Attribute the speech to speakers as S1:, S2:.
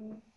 S1: Mm-hmm.